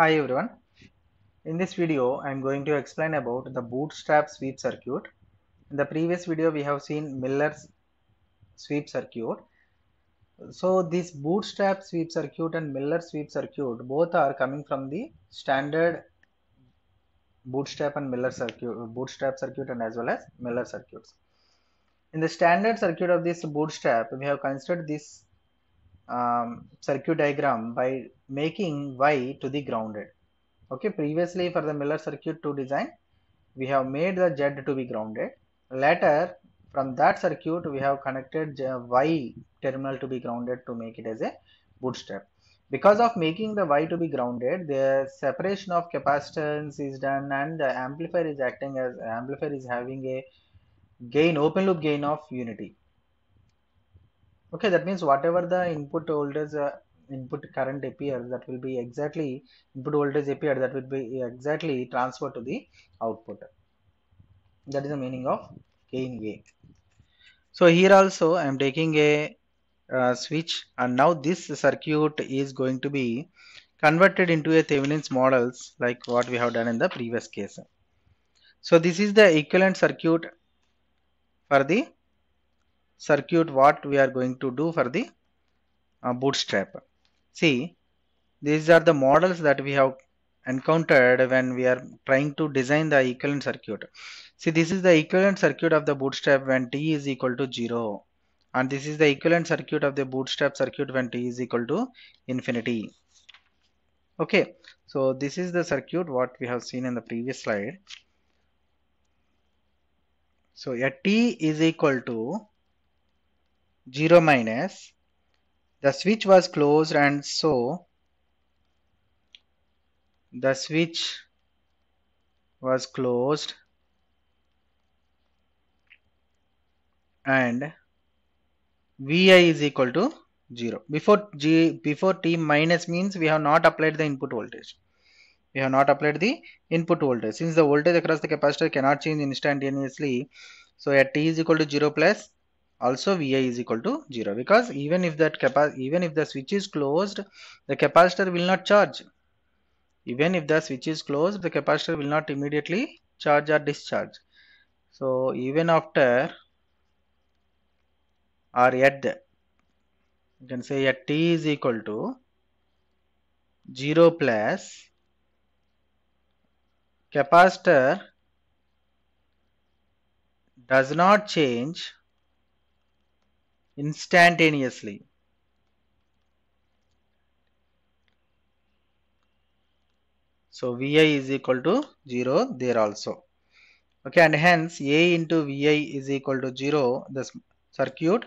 Hi everyone. In this video, I am going to explain about the bootstrap sweep circuit. In the previous video, we have seen Miller's sweep circuit. So this bootstrap sweep circuit and Miller sweep circuit both are coming from the standard bootstrap and Miller circuit, bootstrap circuit and as well as Miller circuits. In the standard circuit of this bootstrap, we have considered this um, circuit diagram by making Y to the grounded. Okay, previously for the Miller circuit to design, we have made the Z to be grounded. Later, from that circuit, we have connected Y terminal to be grounded to make it as a bootstrap. Because of making the Y to be grounded, the separation of capacitance is done and the amplifier is acting as amplifier is having a gain open loop gain of unity okay that means whatever the input voltage uh, input current appears that will be exactly input voltage appeared that will be exactly transferred to the output. That is the meaning of gain a. So here also i am taking a uh, switch and now this circuit is going to be converted into a Thevenin's models like what we have done in the previous case. So this is the equivalent circuit for the circuit what we are going to do for the uh, bootstrap see these are the models that we have encountered when we are trying to design the equivalent circuit. See this is the equivalent circuit of the bootstrap when t is equal to 0 and this is the equivalent circuit of the bootstrap circuit when t is equal to infinity. Okay so this is the circuit what we have seen in the previous slide. So a t is equal to 0 minus the switch was closed and so the switch was closed and vi is equal to 0 before g before t minus means we have not applied the input voltage. We have not applied the input voltage. Since the voltage across the capacitor cannot change instantaneously so at t is equal to 0 plus also vi is equal to 0 because even if that even if the switch is closed the capacitor will not charge. Even if the switch is closed the capacitor will not immediately charge or discharge. So even after or at you can say at t is equal to 0 plus capacitor does not change instantaneously. So Vi is equal to 0 there also. Okay, and hence A into Vi is equal to 0. The circuit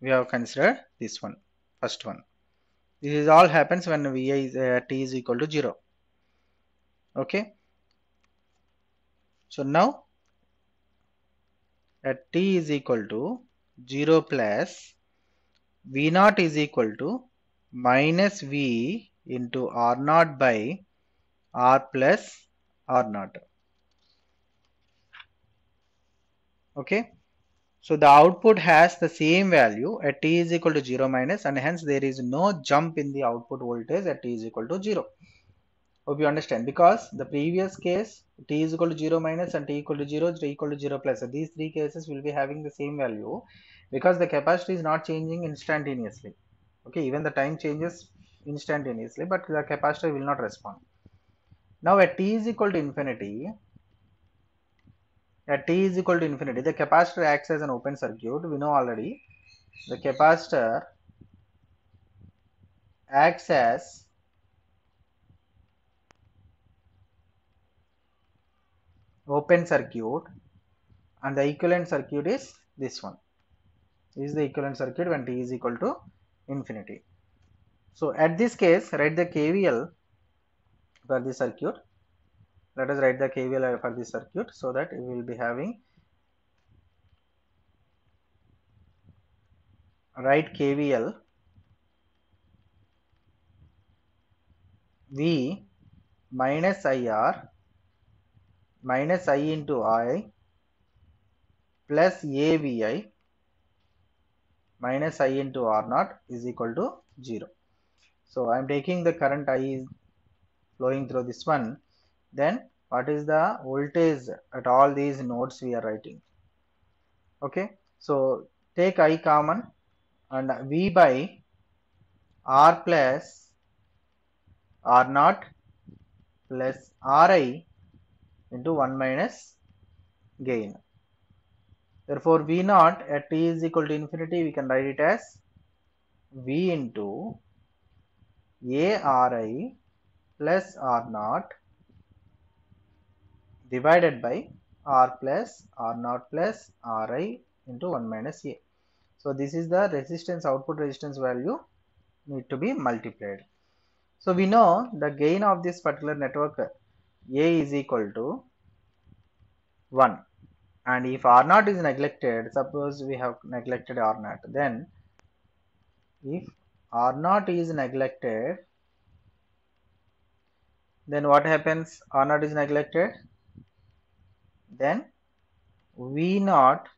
we have considered this one, first one. This is all happens when Vi is uh, t is equal to 0. Okay. So now at t is equal to 0 plus V naught is equal to minus V into R naught by R plus R naught. Okay. So the output has the same value at t is equal to 0 minus and hence there is no jump in the output voltage at t is equal to 0. Hope you understand because the previous case t is equal to 0 minus and t equal to 0 t equal to 0 plus. So these three cases will be having the same value because the capacitor is not changing instantaneously. Okay, even the time changes instantaneously but the capacitor will not respond. Now at t is equal to infinity, at t is equal to infinity, the capacitor acts as an open circuit. We know already the capacitor acts as open circuit and the equivalent circuit is this one. This is the equivalent circuit when t is equal to infinity. So at this case write the kvl for this circuit. Let us write the kvl for this circuit so that we will be having write kvl v minus ir minus i into i plus avi minus i into r naught is equal to 0. So I am taking the current i is flowing through this one. Then what is the voltage at all these nodes we are writing? Okay. So take i common and v by r plus r naught plus ri into 1 minus gain therefore v naught at t is equal to infinity we can write it as v into a ri plus r naught divided by r plus r naught plus ri into 1 minus a. So this is the resistance output resistance value need to be multiplied. So we know the gain of this particular network a is equal to 1 and if r naught is neglected suppose we have neglected r naught then if r naught is neglected then what happens? R naught is neglected. Then v naught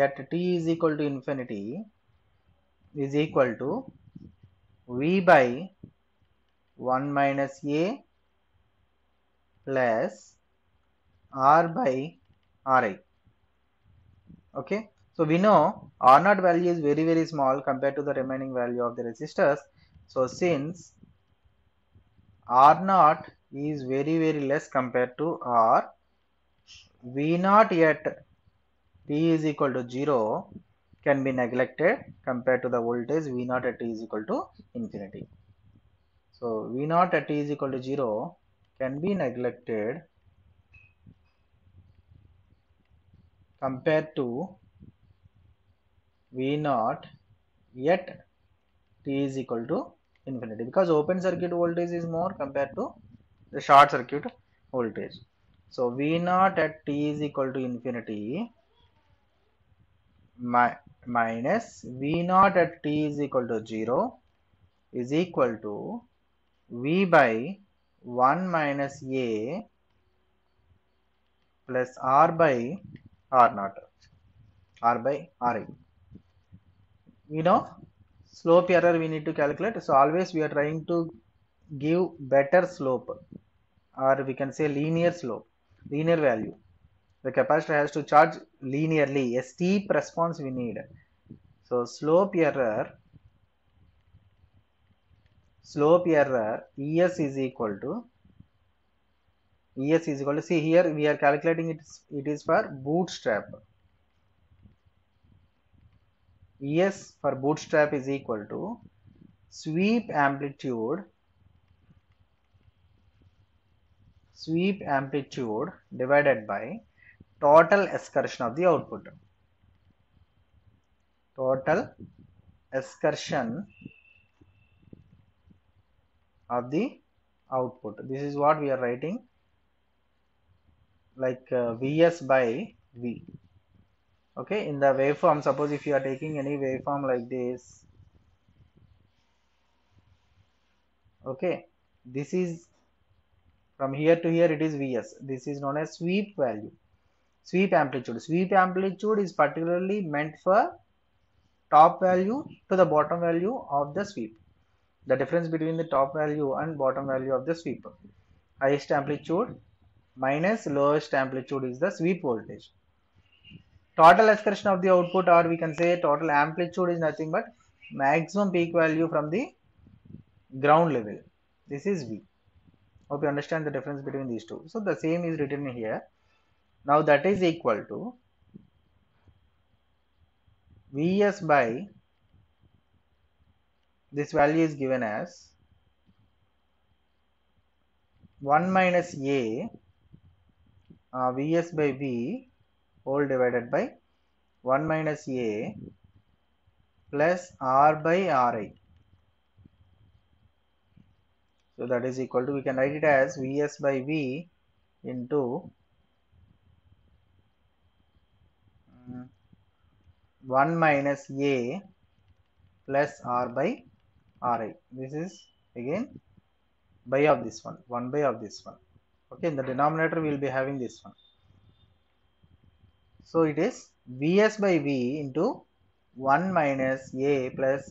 at t is equal to infinity is equal to v by 1 minus a plus r by ri. Okay? So we know r naught value is very very small compared to the remaining value of the resistors so since r naught is very very less compared to r v naught at t is equal to 0 can be neglected compared to the voltage v naught at t is equal to infinity. So v naught at t is equal to 0 can be neglected compared to v naught yet t is equal to infinity because open circuit voltage is more compared to the short circuit voltage. So V naught at t is equal to infinity mi minus V naught at t is equal to 0 is equal to V by 1 minus A plus R by R naught R by Ri. You know slope error we need to calculate. So always we are trying to give better slope or we can say linear slope linear value. The capacitor has to charge linearly. A steep response we need. So slope error, slope error uh, ES is equal to ES is equal to see here we are calculating it. It is for bootstrap. ES for bootstrap is equal to sweep amplitude sweep amplitude divided by total excursion of the output. Total excursion of the output. This is what we are writing like uh, Vs by V. Okay, in the waveform, suppose if you are taking any waveform like this, okay, this is from here to here it is Vs. This is known as sweep value. Sweep amplitude. Sweep amplitude is particularly meant for top value to the bottom value of the sweep. The difference between the top value and bottom value of the sweep. Highest amplitude minus lowest amplitude is the sweep voltage. Total excursion of the output or we can say total amplitude is nothing but maximum peak value from the ground level. This is V hope you understand the difference between these two so the same is written here now that is equal to vs by this value is given as 1 minus a uh, vs by v whole divided by 1 minus a plus r by ri. So that is equal to, we can write it as Vs by V into um, 1 minus A plus R by Ri. This is again by of this one, 1 by of this one. Okay, in the denominator we will be having this one. So it is Vs by V into 1 minus A plus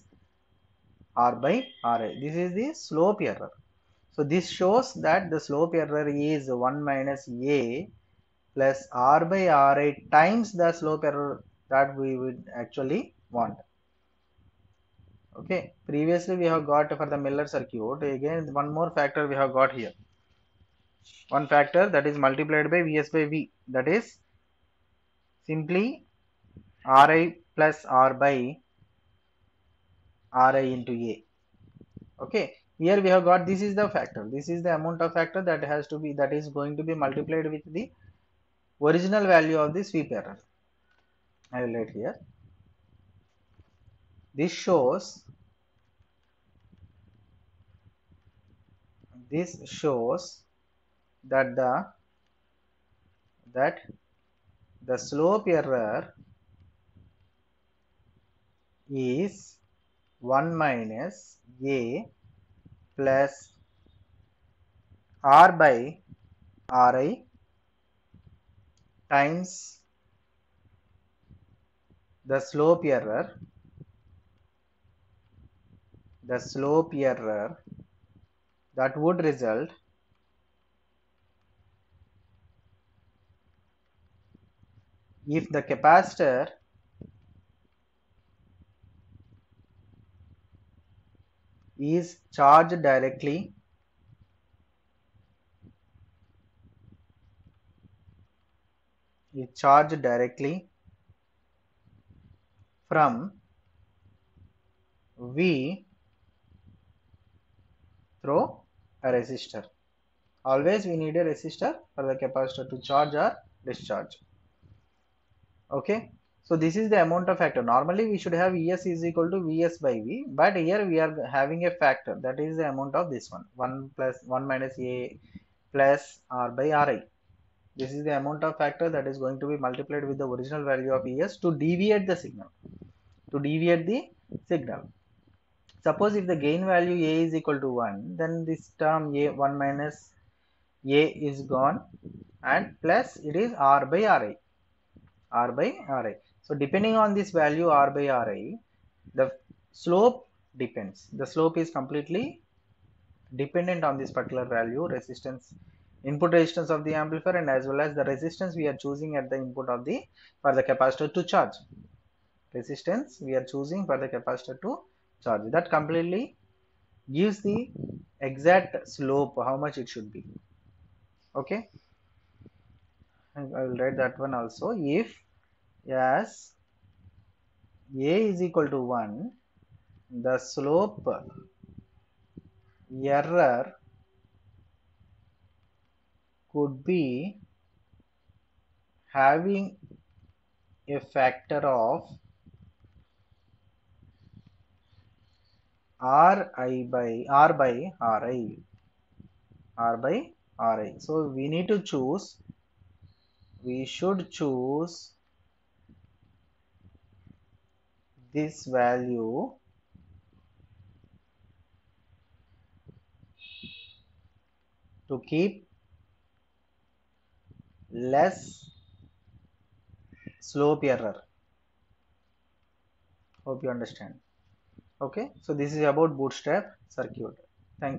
R by Ri. This is the slope error. So this shows that the slope error is 1 minus a plus r by ri times the slope error that we would actually want. Okay, previously we have got for the Miller circuit, again one more factor we have got here. One factor that is multiplied by Vs by V. That is simply Ri plus R by Ri into A. Okay, here we have got this is the factor. This is the amount of factor that has to be that is going to be multiplied with the original value of the sweep error i will write here this shows this shows that the that the slope error is 1 minus a plus r by ri times the slope error the slope error that would result if the capacitor is charged directly is charged directly from V through a resistor. Always we need a resistor for the capacitor to charge or discharge. Okay. So this is the amount of factor. Normally we should have ES is equal to VS by V, but here we are having a factor that is the amount of this one 1 plus 1 minus A plus R by Ri. This is the amount of factor that is going to be multiplied with the original value of ES to deviate the signal. To deviate the signal. Suppose if the gain value A is equal to 1, then this term A 1 minus A is gone and plus it is R by Ri. R by Ri. So depending on this value R by Ri, the slope depends. The slope is completely dependent on this particular value, resistance, input resistance of the amplifier and as well as the resistance we are choosing at the input of the, for the capacitor to charge. Resistance we are choosing for the capacitor to charge. That completely gives the exact slope, how much it should be. Okay. I will write that one also. If as a is equal to 1 the slope error could be having a factor of ri by r by ri r by ri so we need to choose we should choose this value to keep less slope error. Hope you understand okay so this is about bootstrap circuit